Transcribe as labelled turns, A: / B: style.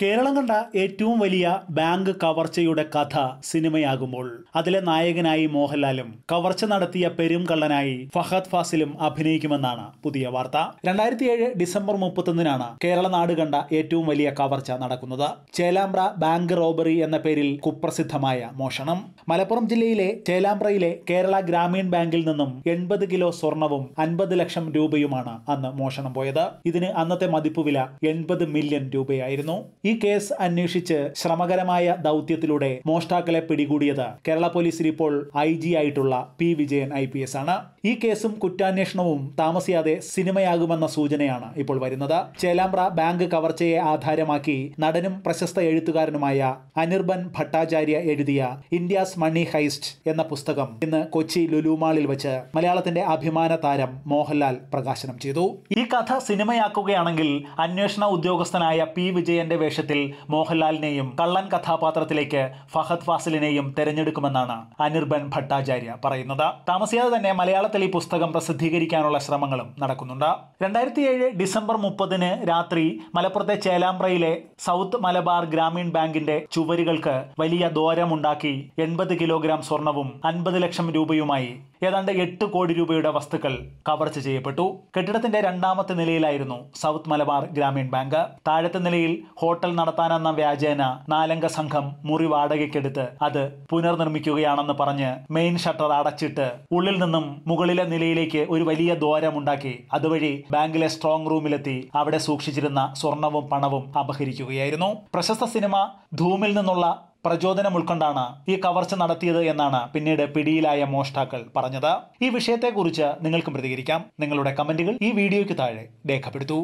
A: കേരളം കണ്ട ഏറ്റവും വലിയ ബാങ്ക് കവർച്ചയുടെ കഥ സിനിമയാകുമ്പോൾ. അതിലെ നായകനായി മോഹൻലാലും കവർച്ച നടത്തിയ പെരും കള്ളനായി ഫഹദ് ഫാസിലും അഭിനയിക്കുമെന്നാണ് പുതിയ വാർത്ത. രണ്ടായിരത്തി ഏഴ് ഡിസംബർ മുപ്പത്തൊന്നിനാണ് കേരള നാട് കണ്ട ഏറ്റവും വലിയ കവർച്ച നടക്കുന്നത്. ചേലാമ്പ്ര ബാങ്ക് റോബറി എന്ന പേരിൽ കുപ്രസിദ്ധമായ മോഷണം. മലപ്പുറം ജില്ലയിലെ ചേലാമ്പ്രയിലെ കേരള ഗ്രാമീൺ ബാങ്കിൽ നിന്നും എൺപത് കിലോ സ്വർണവും അൻപത് ലക്ഷം രൂപയുമാണ് അന്ന് മോഷണം പോയത്. ഇതിന് അന്നത്തെ മതിപ്പ് വില എൺപത് മില്യൺ രൂപയായിരുന്നു. ഈ കേസ് അന്വേഷിച്ച് ശ്രമകരമായ ദൗത്യത്തിലൂടെ മോഷ്ടാക്കളെ പിടികൂടിയത് കേരള പോലീസിൽ ഇപ്പോൾ ഐ ജി ആയിട്ടുള്ള P Vijayan I P S ആണ്. ഈ കേസും കുറ്റാന്വേഷണവും താമസിയാതെ സിനിമയാകുമെന്ന സൂചനയാണ് ഇപ്പോൾ വരുന്നത്. ചേലാമ്പ്ര ബാങ്ക് കവർച്ചയെ ആധാരമാക്കി നടനും പ്രശസ്ത എഴുത്തുകാരനുമായ അനിർബൻ ഭട്ടാചാര്യ എഴുതിയ ഇന്ത്യാസ് മണി ഹൈസ്റ്റ് എന്ന പുസ്തകം ഇന്ന് കൊച്ചി ലുലുമാളിൽ വെച്ച് മലയാളത്തിന്റെ അഭിമാന താരം മോഹൻലാൽ പ്രകാശനം ചെയ്തു. ഈ കഥ സിനിമയാക്കുകയാണെങ്കിൽ അന്വേഷണ ഉദ്യോഗസ്ഥനായ പി വിജയന്റെ വേഷത്തിൽ മോഹൻലാലിനെയും കള്ളൻ കഥാപാത്രത്തിലേക്ക് ഫഹദ് ഫാസിലിനെയും തെരഞ്ഞെടുക്കുമെന്നാണ് അനിർബൻ ഭട്ടാചാര്യ പറയുന്നത്. താമസിയാതെ തന്നെ മലയാളത്തിൽ ഈ പുസ്തകം പ്രസിദ്ധീകരിക്കാനുള്ള ശ്രമങ്ങളും നടക്കുന്നുണ്ട്. രണ്ടായിരത്തി ഏഴ് ഡിസംബർ മുപ്പതിന് രാത്രി മലപ്പുറത്തെ ചേലാമ്പ്രയിലെ സൗത്ത് മലബാർ ഗ്രാമീൺ ബാങ്കിന്റെ ചുവരുകൾക്ക് വലിയ ദ്വാരമുണ്ടാക്കി എൺപത് കിലോഗ്രാം സ്വർണവും അൻപത് ലക്ഷം രൂപയുമായി ഏതാണ്ട് എട്ട് കോടി രൂപയുടെ വസ്തുക്കൾ കവർച്ച ചെയ്യപ്പെട്ടു. കെട്ടിടത്തിന്റെ രണ്ടാമത്തെ നിലയിലായിരുന്നു സൗത്ത് മലബാർ ഗ്രാമീൺ ബാങ്ക്. താഴത്തെ നിലയിൽ ഹോട്ടൽ നടത്താനെന്ന വ്യാജേന നാലംഗ സംഘം മുറി വാടകയ്ക്കെടുത്ത് അത് പുനർനിർമ്മിക്കുകയാണെന്ന് പറഞ്ഞ് മെയിൻ ഷട്ടർ അടച്ചിട്ട് ഉള്ളിൽ നിന്നും മുകളിലെ നിലയിലേക്ക് ഒരു വലിയ ദ്വാരമുണ്ടാക്കി. അതുവഴി ബാങ്കിലെ സ്ട്രോങ് റൂമിലെത്തി അവിടെ സൂക്ഷിച്ചിരുന്ന സ്വർണവും പണവും അപഹരിക്കുകയായിരുന്നു. പ്രശസ്ത സിനിമ ധൂമിൽ നിന്നുള്ള പ്രചോദനം ഉൾക്കൊണ്ടാണ് ഈ കവർച്ച നടത്തിയത് എന്നാണ് പിന്നീട് പിടിയിലായ മോഷ്ടാക്കൾ പറഞ്ഞത്. ഈ വിഷയത്തെക്കുറിച്ച് നിങ്ങൾക്കും പ്രതികരിക്കാം. നിങ്ങളുടെ കമന്റുകൾ ഈ വീഡിയോയ്ക്ക് താഴെ രേഖപ്പെടുത്തൂ.